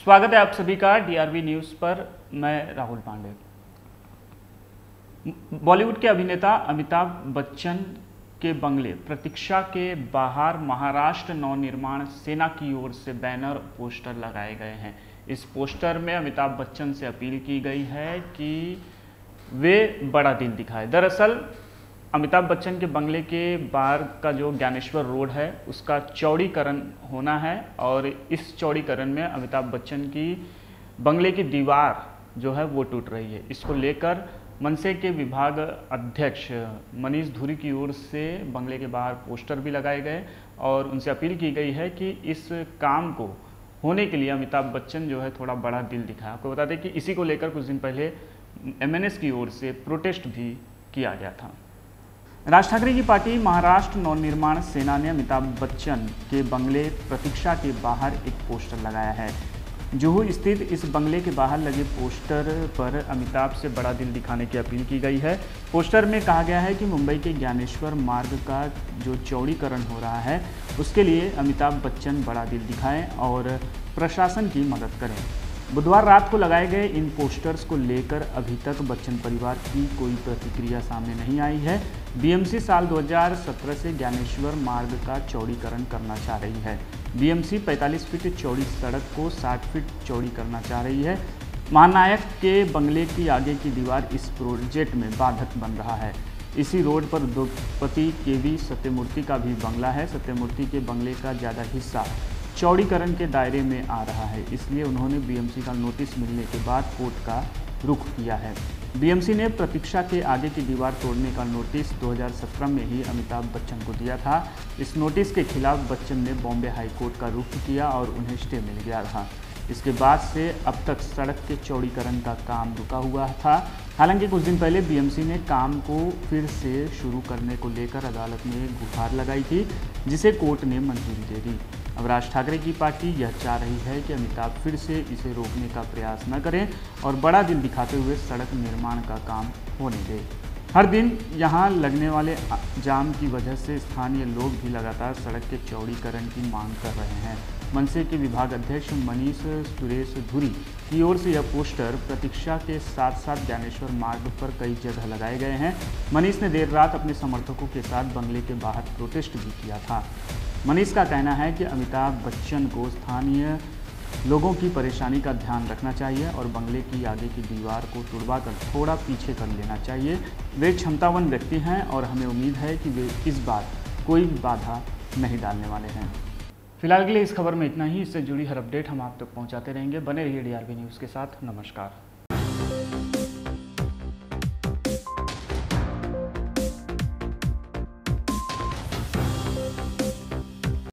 स्वागत है आप सभी का डीआरबी न्यूज़ पर। मैं राहुल पांडे। बॉलीवुड के अभिनेता अमिताभ बच्चन के बंगले, प्रतीक्षा के बाहर महाराष्ट्र नवनिर्माण सेना की ओर से बैनर, पोस्टर लगाए गए हैं। इस पोस्टर में अमिताभ बच्चन से अपील की गई है कि वे बड़ा दिल दिखाए। दरअसल अमिताभ बच्चन के बंगले के बाहर का जो ज्ञानेश्वर रोड है, उसका चौड़ीकरण होना है और इस चौड़ीकरण में अमिताभ बच्चन की बंगले की दीवार जो है, वो टूट रही है। इसको लेकर मनसे के विभाग अध्यक्ष मनीष धुरी की ओर से बंगले के बाहर पोस्टर भी लगाए गए और उनसे अपील की गई है कि इस काम को होने के लिए अमिताभ बच्चन जो है, थोड़ा बड़ा दिल दिखाया आपको बता दें कि इसी को लेकर कुछ दिन पहले एमएनएस की ओर से प्रोटेस्ट भी किया गया था। राज ठाकरे की पार्टी महाराष्ट्र नवनिर्माण सेना ने अमिताभ बच्चन के बंगले प्रतीक्षा के बाहर एक पोस्टर लगाया है। जुहू स्थित इस बंगले के बाहर लगे पोस्टर पर अमिताभ से बड़ा दिल दिखाने की अपील की गई है। पोस्टर में कहा गया है कि मुंबई के ज्ञानेश्वर मार्ग का जो चौड़ीकरण हो रहा है, उसके लिए अमिताभ बच्चन बड़ा दिल दिखाएँ और प्रशासन की मदद करें। बुधवार रात को लगाए गए इन पोस्टर्स को लेकर अभी तक बच्चन परिवार की कोई प्रतिक्रिया सामने नहीं आई है। बीएमसी साल 2017 से ज्ञानेश्वर मार्ग का चौड़ीकरण करना चाह रही है। बीएमसी 45 फीट चौड़ी सड़क को 60 फीट चौड़ी करना चाह रही है। महानायक के बंगले की आगे की दीवार इस प्रोजेक्ट में बाधक बन रहा है। इसी रोड पर उद्योगपति के वी सत्यमूर्ति का भी बंगला है। सत्यमूर्ति के बंगले का ज़्यादा हिस्सा चौड़ीकरण के दायरे में आ रहा है, इसलिए उन्होंने बीएमसी का नोटिस मिलने के बाद कोर्ट का रुख किया है। बीएमसी ने प्रतीक्षा के आगे की दीवार तोड़ने का नोटिस 2017 में ही अमिताभ बच्चन को दिया था। इस नोटिस के खिलाफ बच्चन ने बॉम्बे हाई कोर्ट का रुख किया और उन्हें स्टे मिल गया था इसके बाद से अब तक सड़क के चौड़ीकरण का काम रुका हुआ था। हालाँकि कुछ दिन पहले बीएमसी ने काम को फिर से शुरू करने को लेकर अदालत में गुहार लगाई थी, जिसे कोर्ट ने मंजूरी दे दी। अब राज ठाकरे की पार्टी यह चाह रही है कि अमिताभ फिर से इसे रोकने का प्रयास न करें और बड़ा दिल दिखाते हुए सड़क निर्माण का काम होने दें। हर दिन यहाँ लगने वाले जाम की वजह से स्थानीय लोग भी लगातार सड़क के चौड़ीकरण की मांग कर रहे हैं। मनसे के विभाग अध्यक्ष मनीष सुरेश धुरी की ओर से यह पोस्टर प्रतीक्षा के साथ साथ ज्ञानेश्वर मार्ग पर कई जगह लगाए गए हैं। मनीष ने देर रात अपने समर्थकों के साथ बंगले के बाहर प्रोटेस्ट भी किया था। मनीष का कहना है कि अमिताभ बच्चन को स्थानीय लोगों की परेशानी का ध्यान रखना चाहिए और बंगले की आगे की दीवार को तुड़वा कर थोड़ा पीछे कर लेना चाहिए। वे क्षमतावन व्यक्ति हैं और हमें उम्मीद है कि वे इस बार कोई बाधा नहीं डालने वाले हैं। फ़िलहाल के लिए इस खबर में इतना ही। इससे जुड़ी हर अपडेट हम आप तक तो पहुंचाते रहेंगे। बने रहिए डीआरबी न्यूज़ के साथ। नमस्कार।